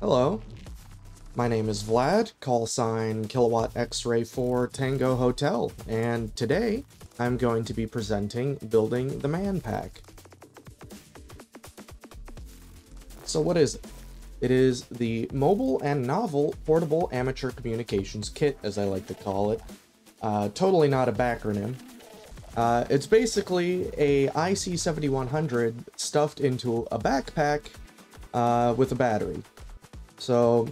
Hello. My name is Vlad, call sign Kilowatt X-Ray 4 Tango Hotel, and today I'm going to be presenting building the Man Pack. So what is it? It is the Mobile and Novel Portable Amateur Communications Kit, as I like to call it. Uh, totally not a backronym. Uh, it's basically a IC7100 stuffed into a backpack uh, with a battery. So,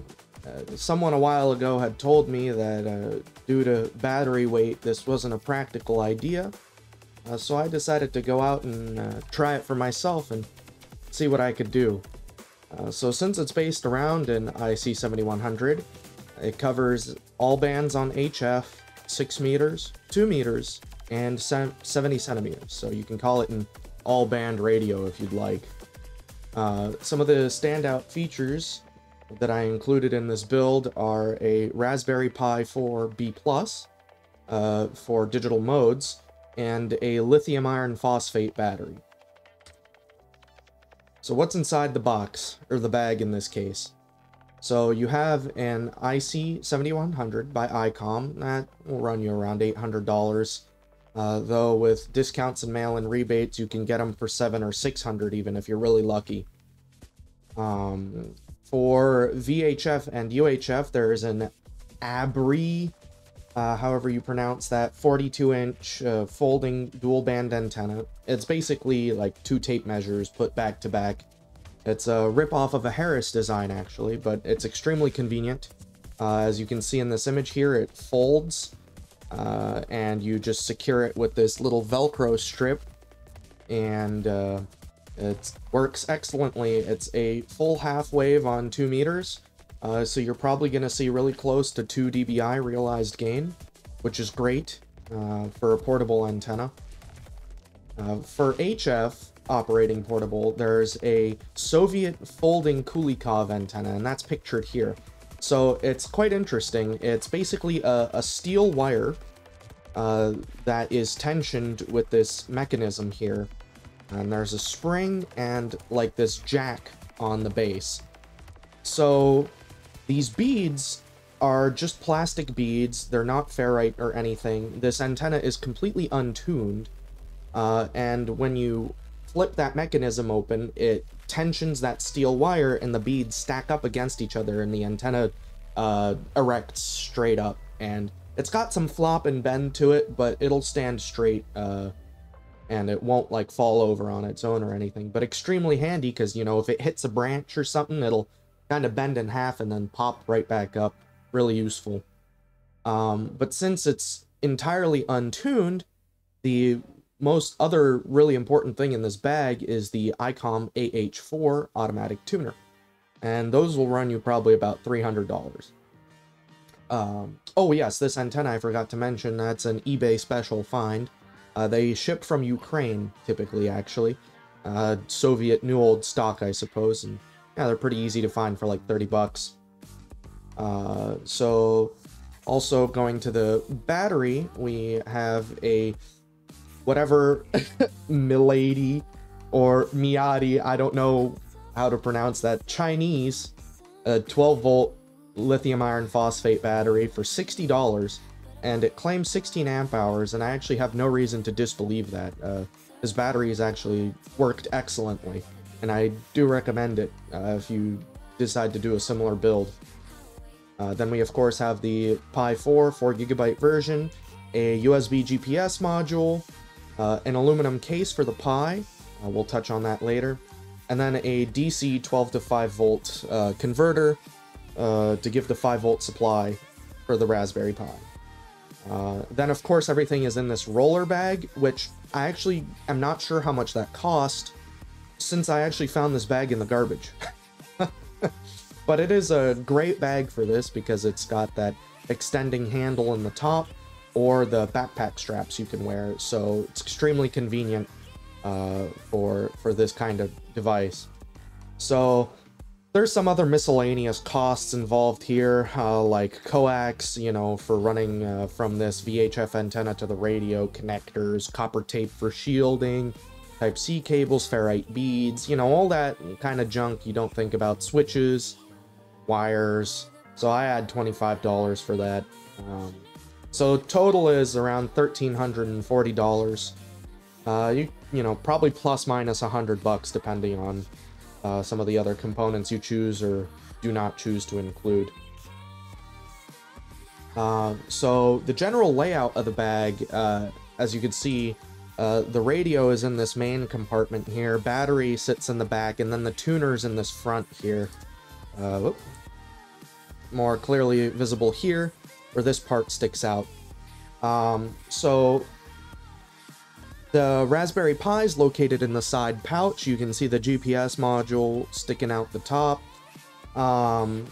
uh, someone a while ago had told me that uh, due to battery weight, this wasn't a practical idea. Uh, so I decided to go out and uh, try it for myself and see what I could do. Uh, so since it's based around an IC7100, it covers all bands on HF, 6 meters, 2 meters, and 70 centimeters. So you can call it an all band radio if you'd like. Uh, some of the standout features that I included in this build are a Raspberry Pi 4 B+, uh, for digital modes, and a lithium iron phosphate battery. So what's inside the box, or the bag in this case? So you have an IC7100 by ICOM, that will run you around $800, uh, though with discounts and mail-in rebates, you can get them for 7 or 600 even if you're really lucky. Um, for VHF and UHF, there's an Abbree, uh, however you pronounce that, 42-inch uh, folding dual-band antenna. It's basically like two tape measures put back to back. It's a rip-off of a Harris design, actually, but it's extremely convenient. Uh, as you can see in this image here, it folds, uh, and you just secure it with this little Velcro strip, and uh, it works excellently. It's a full half wave on 2 meters, uh, so you're probably going to see really close to 2 dBi realized gain, which is great uh, for a portable antenna. Uh, for HF operating portable, there's a Soviet folding Kulikov antenna, and that's pictured here. So it's quite interesting. It's basically a, a steel wire uh, that is tensioned with this mechanism here and there's a spring and like this jack on the base. So these beads are just plastic beads. They're not ferrite or anything. This antenna is completely untuned. Uh, and when you flip that mechanism open, it tensions that steel wire and the beads stack up against each other and the antenna uh, erects straight up. And it's got some flop and bend to it, but it'll stand straight uh, and it won't like fall over on its own or anything, but extremely handy because, you know, if it hits a branch or something, it'll kind of bend in half and then pop right back up. Really useful. Um, but since it's entirely untuned, the most other really important thing in this bag is the ICOM AH4 automatic tuner. And those will run you probably about $300. Um, oh yes, this antenna I forgot to mention, that's an eBay special find. Uh, they ship from Ukraine, typically, actually. Uh, Soviet new old stock, I suppose, and yeah, they're pretty easy to find for like 30 bucks. Uh, so, also going to the battery, we have a whatever Milady or Miati, I don't know how to pronounce that, Chinese, a 12 volt lithium iron phosphate battery for $60 and it claims 16 amp hours, and I actually have no reason to disbelieve that. Uh, his battery has actually worked excellently, and I do recommend it uh, if you decide to do a similar build. Uh, then we of course have the Pi 4 4GB version, a USB GPS module, uh, an aluminum case for the Pi, uh, we'll touch on that later, and then a DC 12 to 5 volt uh, converter to give the 5 volt supply for the Raspberry Pi. Uh, then, of course, everything is in this roller bag, which I actually am not sure how much that cost, since I actually found this bag in the garbage. but it is a great bag for this because it's got that extending handle in the top or the backpack straps you can wear, so it's extremely convenient uh, for for this kind of device. So there's some other miscellaneous costs involved here, uh, like coax, you know, for running uh, from this VHF antenna to the radio, connectors, copper tape for shielding, Type-C cables, ferrite beads, you know, all that kind of junk you don't think about, switches. wires. So I had $25 for that. Um, so total is around $1,340. Uh, you, you know, probably plus minus 100 bucks depending on uh, some of the other components you choose or do not choose to include. Uh, so the general layout of the bag, uh, as you can see, uh, the radio is in this main compartment here, battery sits in the back, and then the tuner's in this front here. Uh, more clearly visible here, where this part sticks out. Um, so the Raspberry Pi is located in the side pouch. You can see the GPS module sticking out the top. Um,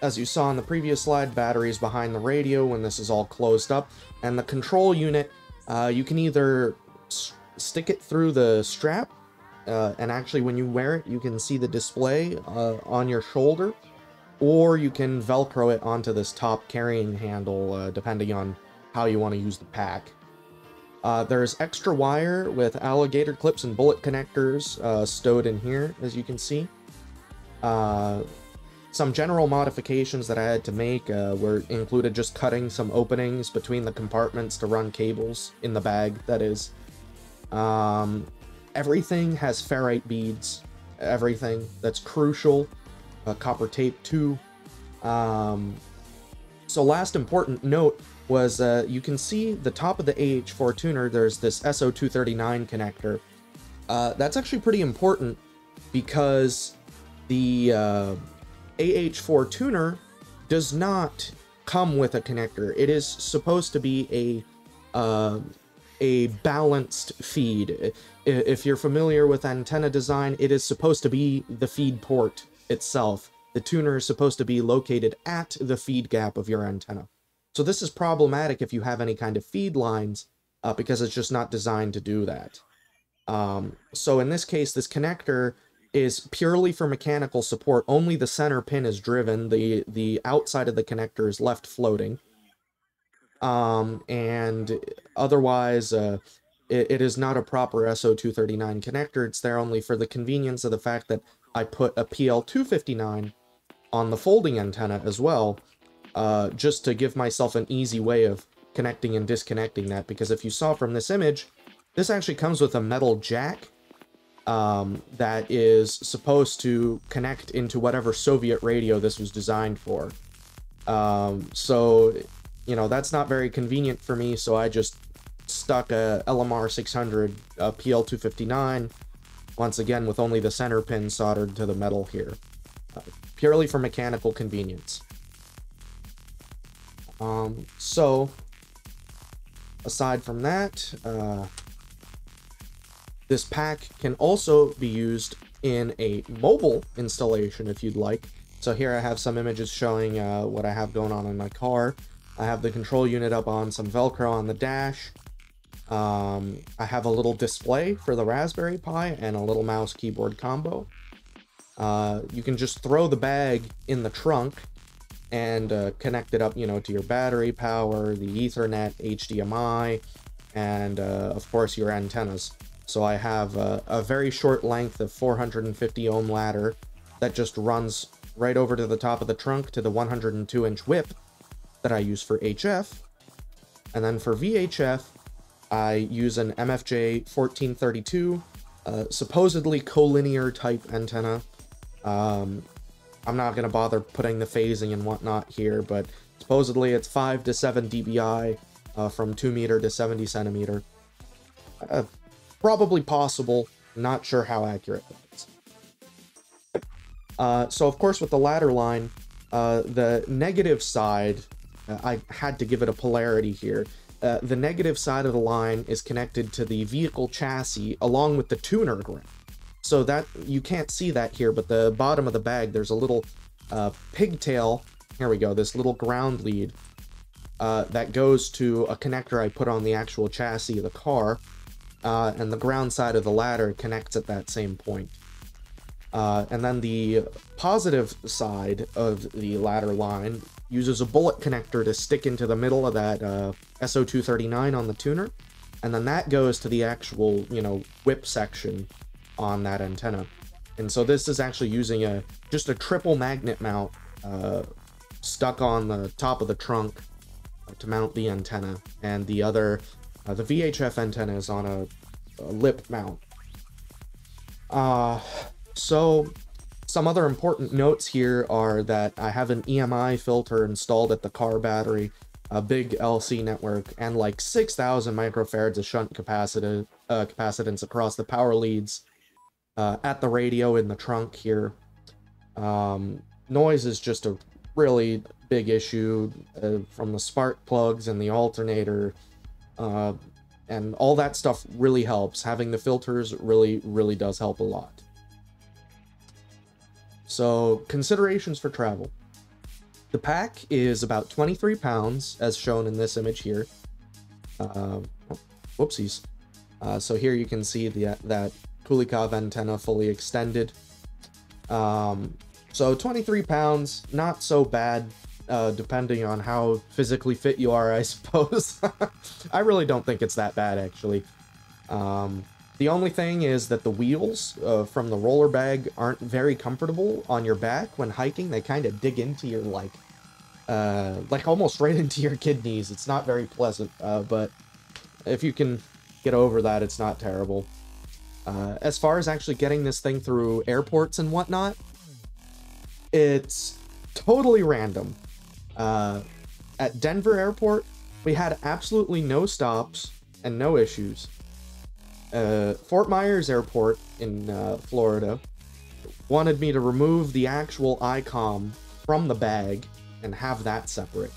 as you saw in the previous slide, batteries behind the radio when this is all closed up. And the control unit, uh, you can either stick it through the strap, uh, and actually when you wear it, you can see the display uh, on your shoulder, or you can Velcro it onto this top carrying handle, uh, depending on how you want to use the pack. Uh, there's extra wire with alligator clips and bullet connectors uh, stowed in here, as you can see. Uh, some general modifications that I had to make uh, were included just cutting some openings between the compartments to run cables in the bag, that is. Um, everything has ferrite beads, everything. That's crucial. Uh, copper tape too. Um, so last important note was uh, you can see the top of the AH4 tuner, there's this SO239 connector. Uh, that's actually pretty important because the uh, AH4 tuner does not come with a connector. It is supposed to be a uh, a balanced feed. If you're familiar with antenna design, it is supposed to be the feed port itself. The tuner is supposed to be located at the feed gap of your antenna. So this is problematic if you have any kind of feed lines, uh, because it's just not designed to do that. Um, so in this case, this connector is purely for mechanical support. Only the center pin is driven. The the outside of the connector is left floating. Um, and otherwise, uh, it, it is not a proper SO239 connector. It's there only for the convenience of the fact that I put a PL259 on the folding antenna as well, uh, just to give myself an easy way of connecting and disconnecting that. Because if you saw from this image, this actually comes with a metal jack um, that is supposed to connect into whatever Soviet radio this was designed for. Um, so, you know, that's not very convenient for me, so I just stuck a LMR 600 a PL259, once again with only the center pin soldered to the metal here, uh, purely for mechanical convenience. Um, so, aside from that, uh, this pack can also be used in a mobile installation if you'd like. So here I have some images showing uh, what I have going on in my car. I have the control unit up on some Velcro on the dash. Um, I have a little display for the Raspberry Pi and a little mouse keyboard combo. Uh, you can just throw the bag in the trunk and uh, connect it up, you know, to your battery power, the Ethernet, HDMI, and uh, of course your antennas. So I have a, a very short length of 450 ohm ladder that just runs right over to the top of the trunk to the 102 inch whip that I use for HF. And then for VHF, I use an MFJ 1432, uh, supposedly collinear type antenna. Um, I'm not going to bother putting the phasing and whatnot here, but supposedly it's 5 to 7 dBi uh, from 2 meter to 70 centimeter. Uh, probably possible, not sure how accurate that is. Uh, so of course with the ladder line, uh, the negative side, uh, I had to give it a polarity here. Uh, the negative side of the line is connected to the vehicle chassis along with the tuner ground. So that, you can't see that here, but the bottom of the bag, there's a little uh, pigtail, here we go, this little ground lead uh, that goes to a connector I put on the actual chassis of the car uh, and the ground side of the ladder connects at that same point. Uh, and then the positive side of the ladder line uses a bullet connector to stick into the middle of that uh, SO239 on the tuner, and then that goes to the actual, you know, whip section on that antenna. And so this is actually using a just a triple magnet mount uh, stuck on the top of the trunk to mount the antenna, and the other, uh, the VHF antenna is on a, a lip mount. Uh, so some other important notes here are that I have an EMI filter installed at the car battery, a big LC network, and like 6,000 microfarads of shunt uh, capacitance across the power leads uh, at the radio in the trunk here. Um, noise is just a really big issue uh, from the spark plugs and the alternator. Uh, and all that stuff really helps. Having the filters really, really does help a lot. So, considerations for travel. The pack is about 23 pounds, as shown in this image here. Uh, whoopsies. Uh, so here you can see the, that Kulikov antenna fully extended. Um, so 23 pounds, not so bad, uh, depending on how physically fit you are, I suppose. I really don't think it's that bad, actually. Um, the only thing is that the wheels uh, from the roller bag aren't very comfortable on your back when hiking. They kind of dig into your, like, uh, like almost right into your kidneys. It's not very pleasant, uh, but if you can get over that, it's not terrible. Uh, as far as actually getting this thing through airports and whatnot, it's totally random. Uh, at Denver Airport, we had absolutely no stops and no issues. Uh, Fort Myers Airport in uh, Florida wanted me to remove the actual ICOM from the bag and have that separate.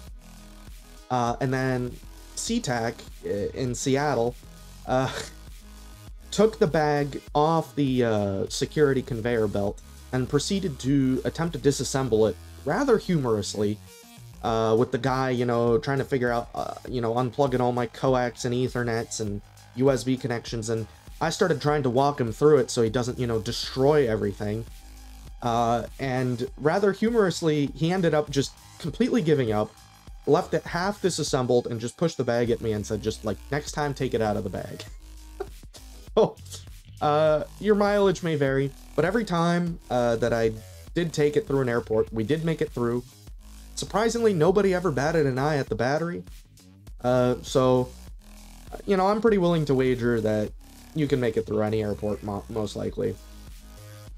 Uh, and then SeaTac uh, in Seattle uh, took the bag off the uh, security conveyor belt and proceeded to attempt to disassemble it rather humorously uh, with the guy, you know, trying to figure out, uh, you know, unplugging all my coax and ethernets and USB connections. And I started trying to walk him through it so he doesn't, you know, destroy everything. Uh, and rather humorously, he ended up just completely giving up, left it half disassembled, and just pushed the bag at me and said, just like, next time, take it out of the bag. oh, your mileage may vary, but every time uh, that I did take it through an airport, we did make it through. Surprisingly, nobody ever batted an eye at the battery. Uh, so, you know, I'm pretty willing to wager that you can make it through any airport, mo most likely.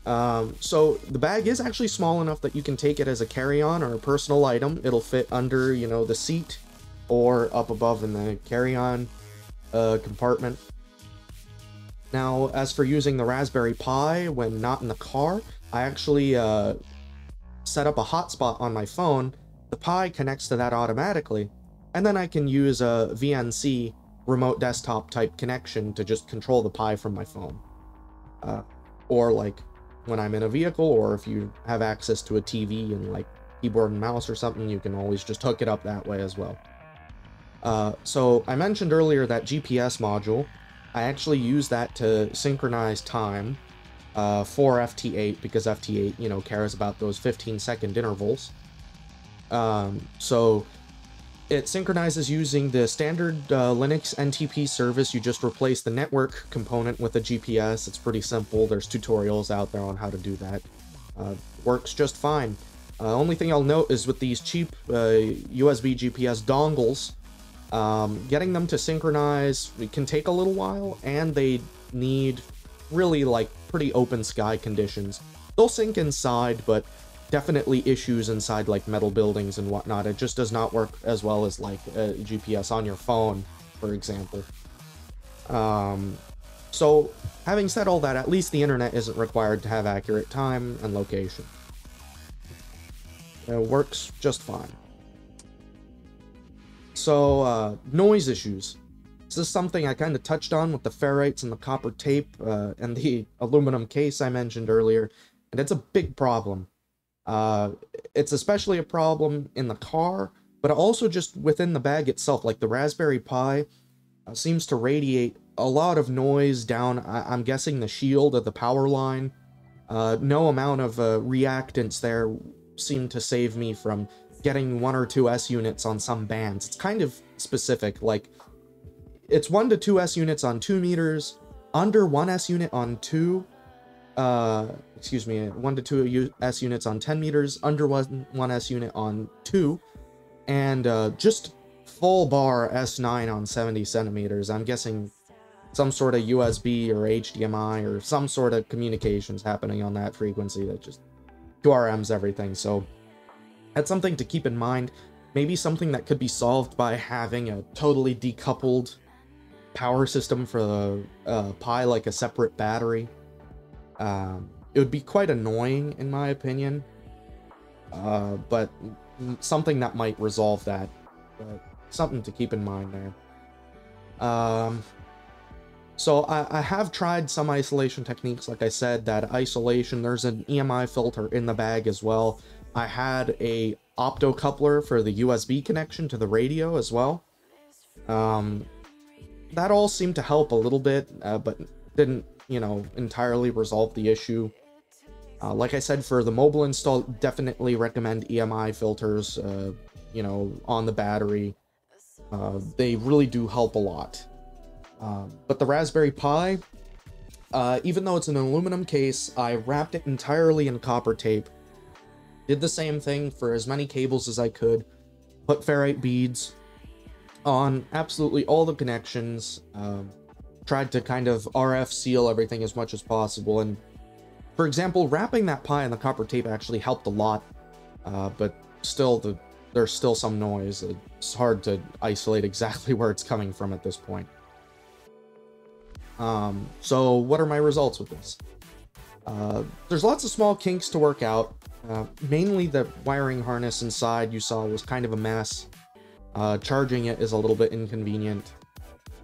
Um, so the bag is actually small enough that you can take it as a carry-on or a personal item. It'll fit under, you know, the seat or up above in the carry-on uh, compartment. Now, as for using the Raspberry Pi when not in the car, I actually uh, set up a hotspot on my phone. The Pi connects to that automatically, and then I can use a VNC remote desktop type connection to just control the Pi from my phone. Uh, or like when I'm in a vehicle, or if you have access to a TV and like keyboard and mouse or something, you can always just hook it up that way as well. Uh, so I mentioned earlier that GPS module. I actually use that to synchronize time uh, for FT8 because FT8, you know, cares about those 15 second intervals. Um, so it synchronizes using the standard uh, Linux NTP service. You just replace the network component with a GPS. It's pretty simple. There's tutorials out there on how to do that. Uh, works just fine. Uh, only thing I'll note is with these cheap USB uh, GPS dongles, um, getting them to synchronize can take a little while, and they need really like pretty open sky conditions. They'll sync inside, but definitely issues inside like metal buildings and whatnot. It just does not work as well as like GPS on your phone, for example. Um, so having said all that, at least the internet isn't required to have accurate time and location. It works just fine. So, uh, noise issues. This is something I kind of touched on with the ferrites and the copper tape uh, and the aluminum case I mentioned earlier, and it's a big problem. Uh, it's especially a problem in the car, but also just within the bag itself. Like the Raspberry Pi uh, seems to radiate a lot of noise down, I- am guessing, the shield of the power line. Uh, no amount of uh, reactance there seemed to save me from getting one or two S units on some bands. It's kind of specific, like it's one to two S units on two meters, under one S unit on two, uh, excuse me, one to two S units on 10 meters, under one, one S unit on two, and uh, just full bar S9 on 70 centimeters. I'm guessing some sort of USB or HDMI or some sort of communications happening on that frequency that just QRMs everything. So that's something to keep in mind. Maybe something that could be solved by having a totally decoupled power system for the uh, Pi, like a separate battery. Um, it would be quite annoying, in my opinion, uh, but something that might resolve that. But something to keep in mind there. Um, so I, I, have tried some isolation techniques, like I said, that isolation, there's an EMI filter in the bag as well. I had a optocoupler for the USB connection to the radio as well. Um, that all seemed to help a little bit, uh, but didn't, you know, entirely resolve the issue. Uh, like I said, for the mobile install, definitely recommend EMI filters, uh, you know, on the battery. Uh, they really do help a lot. Um, but the Raspberry Pi, uh, even though it's an aluminum case, I wrapped it entirely in copper tape. Did the same thing for as many cables as I could. Put ferrite beads on absolutely all the connections. Um, tried to kind of RF seal everything as much as possible. And for example, wrapping that Pi in the copper tape actually helped a lot. Uh, but still, the there's still some noise. It's hard to isolate exactly where it's coming from at this point. Um, so what are my results with this? Uh, there's lots of small kinks to work out. Uh, mainly the wiring harness inside you saw was kind of a mess. Uh, charging it is a little bit inconvenient.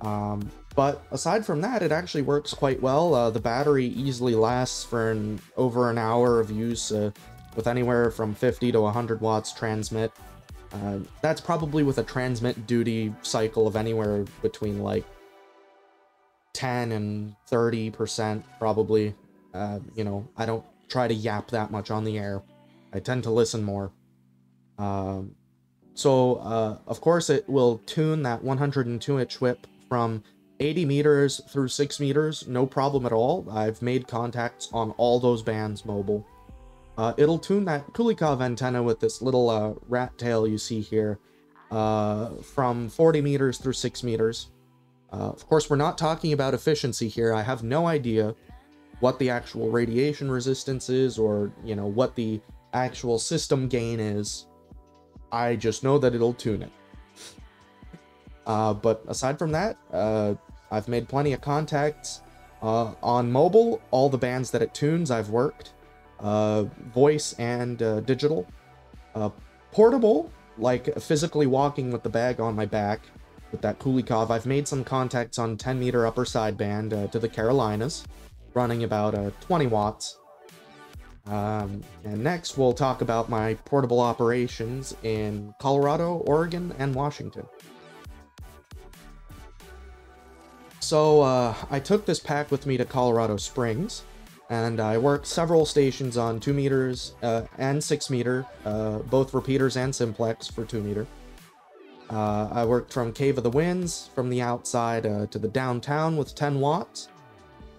Um, but aside from that, it actually works quite well. Uh, the battery easily lasts for an, over an hour of use uh, with anywhere from 50 to 100 watts transmit. That's probably with a transmit duty cycle of anywhere between like 10 and 30% probably. Uh, you know, I don't try to yap that much on the air. I tend to listen more. Um, so, uh, of course, it will tune that 102 inch whip from 80 meters through 6 meters, no problem at all. I've made contacts on all those bands mobile. Uh, it'll tune that Kulikov antenna with this little uh, rat tail you see here uh, from 40 meters through 6 meters. Uh, of course, we're not talking about efficiency here. I have no idea what the actual radiation resistance is or, you know, what the actual system gain is. I just know that it'll tune it. Uh, but aside from that, uh, I've made plenty of contacts. Uh, on mobile, all the bands that it tunes, I've worked. Uh, voice and uh, digital. Uh, portable, like physically walking with the bag on my back, with that Kulikov. I've made some contacts on 10 meter upper sideband to the Carolinas, running about uh, 20 watts. Um, and next, we'll talk about my portable operations in Colorado, Oregon, and Washington. So, uh, I took this pack with me to Colorado Springs, and I worked several stations on 2 meters uh, and 6 meter, uh, both repeaters and simplex for 2 meter. Uh, I worked from Cave of the Winds, from the outside uh, to the downtown with 10 watts.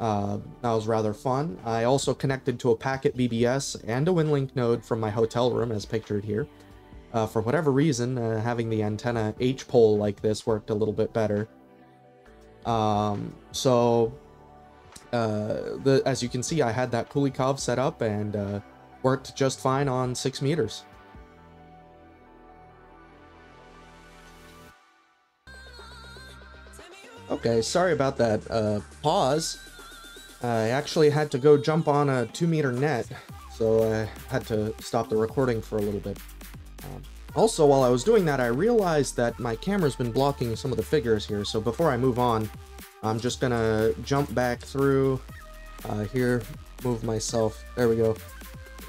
Uh, that was rather fun. I also connected to a packet BBS and a WinLink node from my hotel room, as pictured here. Uh, for whatever reason, uh, having the antenna H-pole like this worked a little bit better. Um, so, uh, the, as you can see, I had that Kulikov set up and worked just fine on 6 meters. Okay, sorry about that uh, pause. I actually had to go jump on a two meter net, so I had to stop the recording for a little bit. Um, also, while I was doing that, I realized that my camera's been blocking some of the figures here, so before I move on, I'm just gonna jump back through uh, here, move myself, there we go.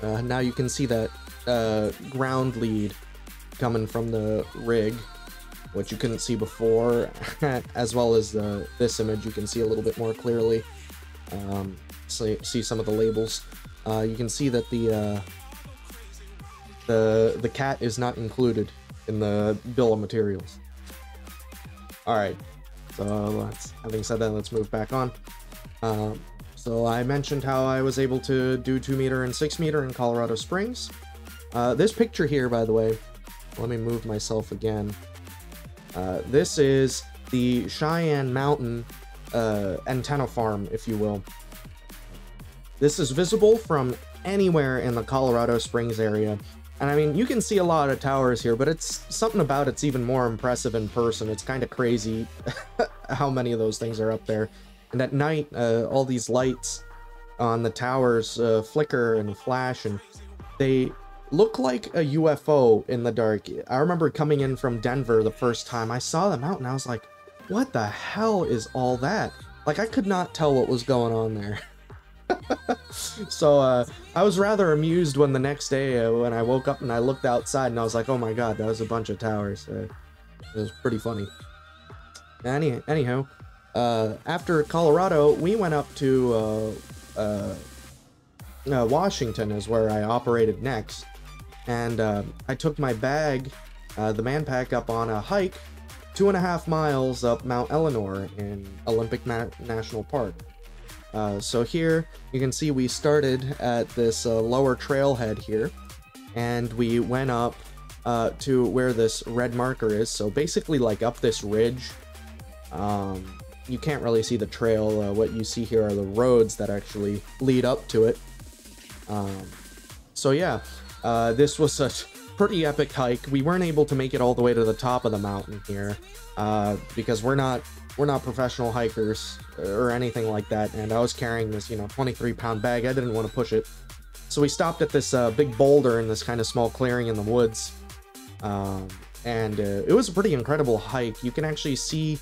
Uh, now you can see that uh, ground lead coming from the rig which you couldn't see before, as well as the, this image you can see a little bit more clearly. Um, so see some of the labels. Uh, you can see that the uh, the the cat is not included in the bill of materials. All right. So let's having said that, let's move back on. Um, So I mentioned how I was able to do 2 meter and 6 meter in Colorado Springs. Uh, this picture here, by the way, let me move myself again. Uh, this is the Cheyenne Mountain uh, antenna farm, if you will. This is visible from anywhere in the Colorado Springs area. And I mean, you can see a lot of towers here, but it's something about it's even more impressive in person. It's kind of crazy how many of those things are up there. And at night, uh, all these lights on the towers uh, flicker and flash, and they look like a UFO in the dark. I remember coming in from Denver the first time I saw the mountain. I was like, what the hell is all that? Like, I could not tell what was going on there. so uh, I was rather amused when the next day uh, when I woke up and I looked outside and I was like, oh my god, that was a bunch of towers. Uh, it was pretty funny. Any anyhow, uh, after Colorado, we went up to uh, uh, Washington is where I operated next, and I took my bag, the man pack, up on a hike, two and a half miles up Mount Ellinor in Olympic Na National Park. Uh, so here you can see we started at this uh, lower trailhead here and we went up uh, to where this red marker is. So basically like up this ridge. Um, you can't really see the trail. Uh, what you see here are the roads that actually lead up to it. Um, so yeah, uh, this was such pretty epic hike. We weren't able to make it all the way to the top of the mountain here uh, because we're not we're not professional hikers or anything like that, and I was carrying this, you know, 23 pound bag. I didn't want to push it. So we stopped at this uh, big boulder in this kind of small clearing in the woods. Um, and uh, it was a pretty incredible hike. You can actually see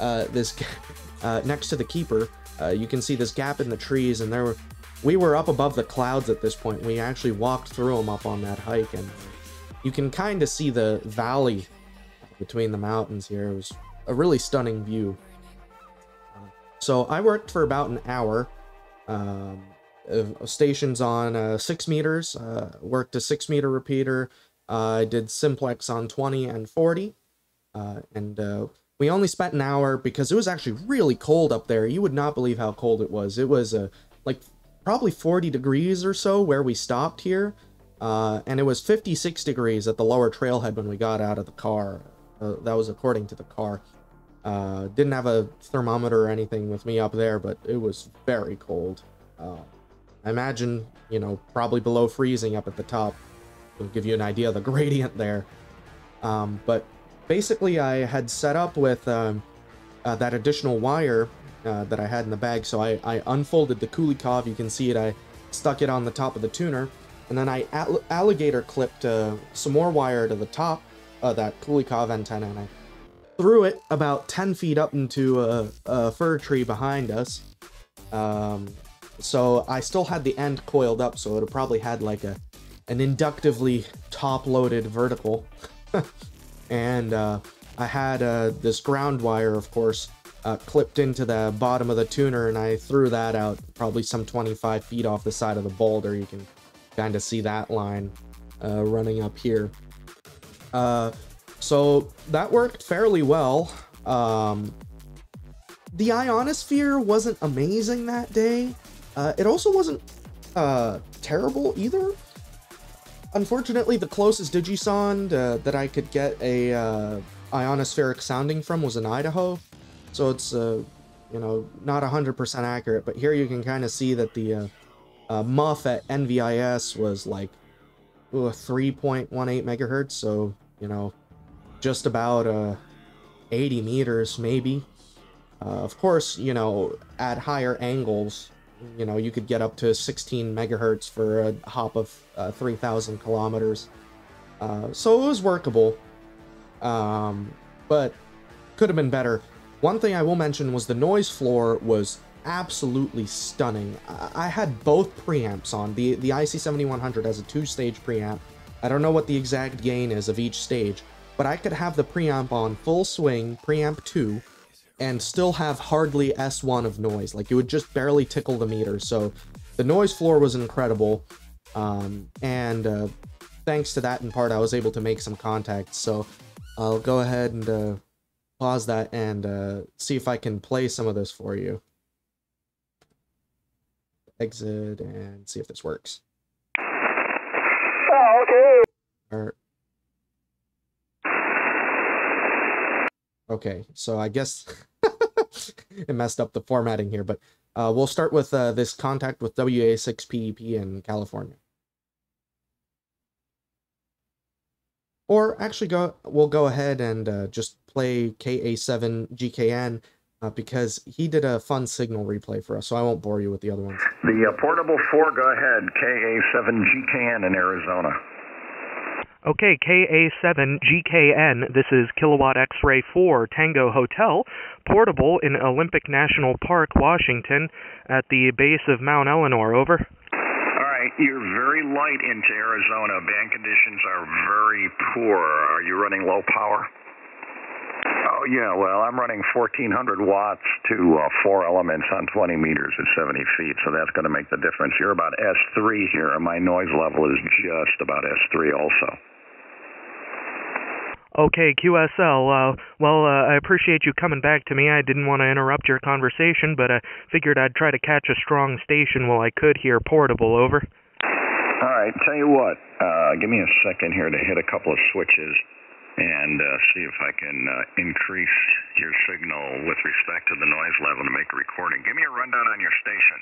uh, this uh, next to the keeper. Uh, you can see this gap in the trees, and there were, we were up above the clouds at this point. We actually walked through them up on that hike, and you can kind of see the valley between the mountains here. It was a really stunning view. So I worked for about an hour. Um, stations on uh, 6 meters, uh, worked a 6 meter repeater. Uh, I did simplex on 20 and 40. Uh, and uh, we only spent an hour because it was actually really cold up there. You would not believe how cold it was. It was uh, like probably 40 degrees or so where we stopped here. And it was 56 degrees at the lower trailhead when we got out of the car. that was according to the car. Uh, didn't have a thermometer or anything with me up there, but it was very cold. Uh, I imagine, you know, probably below freezing up at the top. It'll give you an idea of the gradient there. Um, but basically, I had set up with um, uh, that additional wire uh, that I had in the bag. So I, I unfolded the Kulikov. You can see it. I stuck it on the top of the tuner. And then I alligator clipped uh, some more wire to the top of that Kulikov antenna. And I threw it about 10 feet up into a, a fir tree behind us. Um, so I still had the end coiled up, so it probably had like a an inductively top-loaded vertical. and uh, I had uh, this ground wire, of course, uh, clipped into the bottom of the tuner, and I threw that out probably some 25 feet off the side of the boulder. You can kind of see that line uh, running up here. Uh, so that worked fairly well. Um, the ionosphere wasn't amazing that day. Uh, it also wasn't uh, terrible either. Unfortunately, the closest digisonde uh, that I could get a uh, ionospheric sounding from was in Idaho, so it's you know not 100% accurate. But here you can kind of see that the uh, MUF at NVIS was like 3.18 megahertz, so you know just about uh, 80 meters, maybe. Uh, of course, you know, at higher angles, you know, you could get up to 16 megahertz for a hop of uh, 3,000 kilometers. Uh, so it was workable, um, but could have been better. One thing I will mention was the noise floor was absolutely stunning. I, had both preamps on. The, the IC7100 has a two-stage preamp. I don't know what the exact gain is of each stage, but I could have the preamp on full swing, preamp 2, and still have hardly S1 of noise. Like, it would just barely tickle the meter. So, the noise floor was incredible. Um, and uh, thanks to that, in part, I was able to make some contacts. So, I'll go ahead and uh, pause that and uh, see if I can play some of this for you. Exit and see if this works. Oh, okay. Or, okay, so I guess it messed up the formatting here, but uh, we'll start with uh, this contact with WA6PEP in California. Or actually, go we'll go ahead and uh, just play KA7GKN uh, because he did a fun signal replay for us, so I won't bore you with the other ones. The uh, portable 4, go ahead. KA7GKN in Arizona. Okay, KA7GKN, this is Kilowatt X-Ray 4 Tango Hotel, portable in Olympic National Park, Washington, at the base of Mount Ellinor, over. All right, you're very light into Arizona. Band conditions are very poor. Are you running low power? Oh, yeah, well, I'm running 1400 watts to uh, four elements on 20 meters at 70 feet, so that's going to make the difference. You're about S3 here, and my noise level is just about S3 also. Okay, QSL. Uh, well, uh, I appreciate you coming back to me. I didn't want to interrupt your conversation, but I figured I'd try to catch a strong station while I could here portable, over. All right, tell you what, uh, give me a second here to hit a couple of switches and uh, see if I can uh, increase your signal with respect to the noise level to make a recording. Give me a rundown on your station.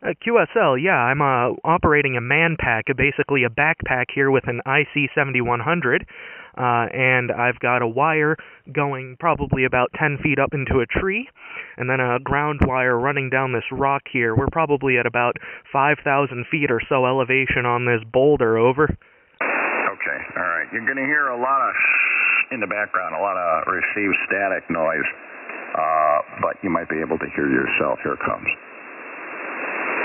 Uh, QSL, yeah, I'm uh, operating a Manpack, basically a backpack here with an IC7100, uh, and I've got a wire going probably about 10 feet up into a tree, and then a ground wire running down this rock here. We're probably at about 5,000 feet or so elevation on this boulder, over. Okay, all right. You're going to hear a lot of in the background, a lot of received static noise, uh, but you might be able to hear yourself. Here comes.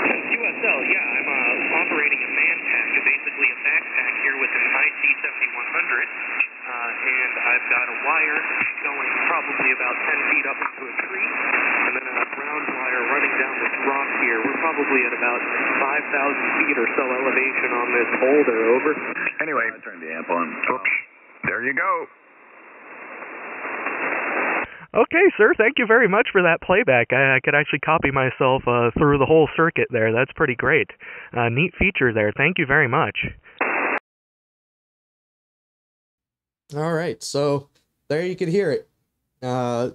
QSL, yeah, I'm uh, operating a Manpack, basically a backpack here with an IC7100, uh, and I've got a wire going probably about 10 feet up into a tree, and then a ground wire running down this rock here. We're probably at about 5,000 feet or so elevation on this boulder, over. Anyway, turn the amp on. Oops. There you go. Okay, sir. Thank you very much for that playback. I, I could actually copy myself uh, through the whole circuit there. That's pretty great. Uh, neat feature there. Thank you very much. All right, so there you could hear it. Uh,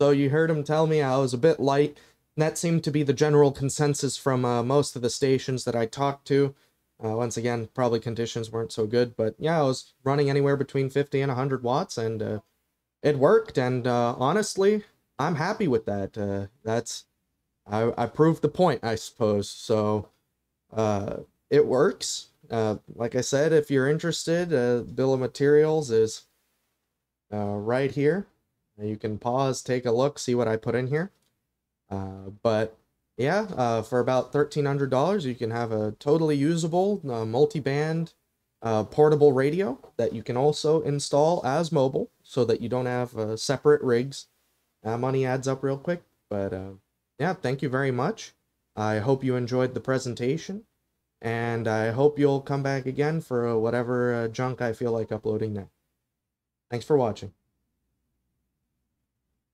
so you heard him tell me I was a bit light. That seemed to be the general consensus from uh, most of the stations that I talked to. Uh, once again, probably conditions weren't so good, but yeah, I was running anywhere between 50 and 100 watts, and uh, it worked. And uh, honestly, I'm happy with that. Uh, that's I, I proved the point, I suppose. So uh, it works. Uh, like I said, if you're interested, bill of materials is right here. You can pause, take a look, see what I put in here. Uh, but yeah, uh, for about $1,300, you can have a totally usable uh, multi-band uh, portable radio that you can also install as mobile so that you don't have uh, separate rigs. That money adds up real quick. But uh, yeah, thank you very much. I hope you enjoyed the presentation. And I hope you'll come back again for whatever junk I feel like uploading next. Thanks for watching.